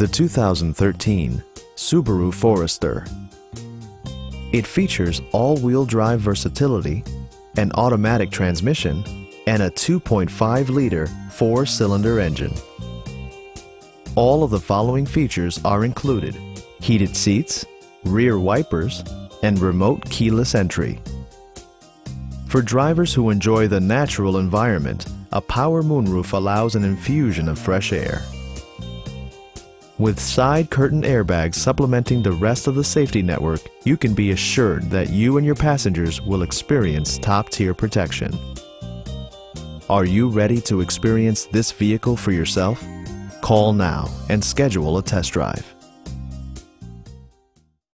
the 2013 Subaru Forester. It features all-wheel drive versatility, an automatic transmission, and a 2.5-liter four-cylinder engine. All of the following features are included. Heated seats, rear wipers, and remote keyless entry. For drivers who enjoy the natural environment, a power moonroof allows an infusion of fresh air. With side curtain airbags supplementing the rest of the safety network, you can be assured that you and your passengers will experience top-tier protection. Are you ready to experience this vehicle for yourself? Call now and schedule a test drive.